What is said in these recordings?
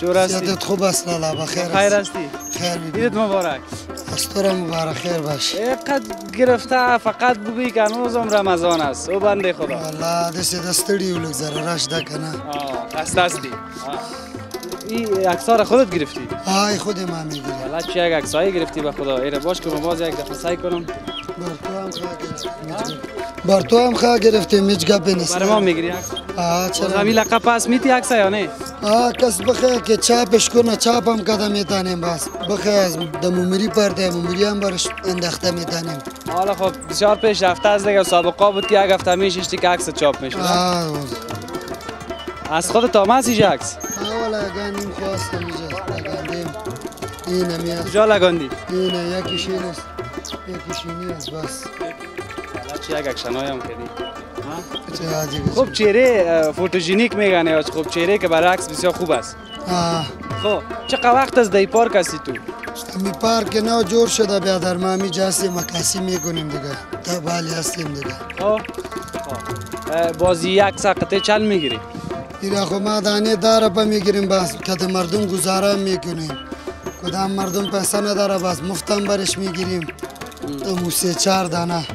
چور هستی؟ یادت خوب است لالا بخیر خیر هستی؟ خیر بیبی عیدت مبارک. از تو را مبارک خیر باش. اینقدر گرفته فقط بگویی که هنوزم رمضان است. او بنده خدا. والله دست دستړي ولګ زره راش ده کنه آه آه. این عکس‌ها را خودت گرفتی؟ آی خود ما می‌گیری والا چه یک عکسایی گرفتی به خدا؟ ایره باش که من باز یک دفعه سعی کنم. بر تو هم خواه بر تو هم خواه گرفتی میج گپ نیست. برای ما می‌گیری عکس آه چرا همین لقب پس میتی عکس یا نه کس بخیر که چاپش کنه چاپ هم کده میتانیم بس. بخیر از د ممری پرده ممری هم برش انداخته میتانیم حالا خب بسیار پیش رفته از دیگه سابقه بود که یک هفته میششتی که عکس چاپ می‌شد. آه از خودت هم هست اینجا عکس؟ آه والا گانیم خواستم اینجا لگندیم. اینه می است کجا لگاندی اینه یکیش این است. یکیش اینی است بس. چه یک اکشنای هم کردی؟ چه عجیبه خب چهره فوتوژنیک میگن یا خب چهره که برای عکس بسیار خوب است. خب چقدر وقت از دی پارک هستی تو؟ می پارک نو جور شده بیا در مامی جاسی مکاسی می‌کنیم دیگه. تا بالی هستیم دیگه. خب خب. بازی یک ساعت چل می‌گیری؟ اینا خو ما دانه داره پا می‌گیریم بس. که مردم گزاره می‌کنیم کدام مردم پیسه نداره بس. مفتم برش می‌گیریم. امو سه چهار دانه.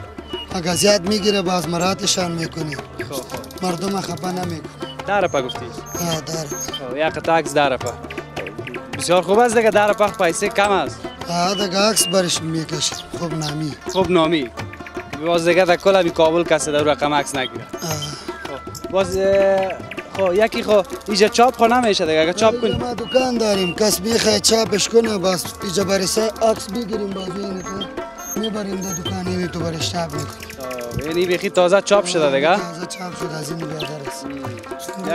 اگه زیاد می‌گیره باز مراتشان می‌کنیم خب خب. مردم خفه نمی‌کنیم داره پا گفتی. آه داره خب یک قطعه عکس داره پا بسیار خوب است دیگه داره پا پیسه کم است. آه دیگه عکس برش می‌کشیم خوب نمی خوب نامی. باز دیگه در کل کابل کسی در رقم عکس نگیره. باز خب یکی خب اینجا چاپ خو نمیشه دیگه اگه چاپ کنی. ما دکان داریم. کس می‌خواه چاپش کنه بس اینجا برسه عکس بگیریم بازو اینه می‌بریم در دکان اینه تو برش چاپ می‌کنیم یعنی بیخی تازه چاپ شده دیگه؟ تازه چاپ شد از این بیادر است.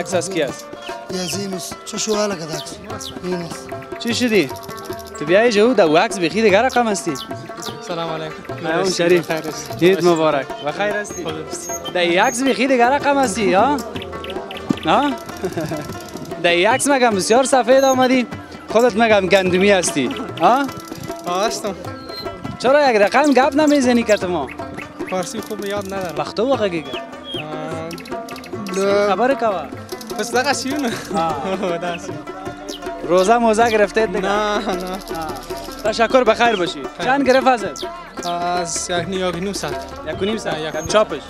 یک از کی است؟ یزین است چه شو حالا عکس این است؟ چی شدی؟ تو بیای جو در عکس بیخی دیگه رقم هستی. سلام علیکم. پیام شریف. عید مبارک. و خیر هستی. در این عکس بیخی دیگه رقم هستی ها؟ ها؟ در این عکس مگم بسیار سفید آمدی. خودت مگم گندمی هستی ها؟ آه هستم. چرا یک رقم گپ نمی‌زنی که تو ما؟ فارسی خوب یاد ندارم. وقتو وقت گیگه خبر کوا؟ سیونه آه. دست روزه موزه گرفته دیگه. نه نه. تشکر بخیر باشی. چند گرفت ازت از یک نو ساعت. یک نیم ساعت. نیم چاپش.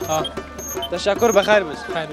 تشکر بخیر باشی. خیر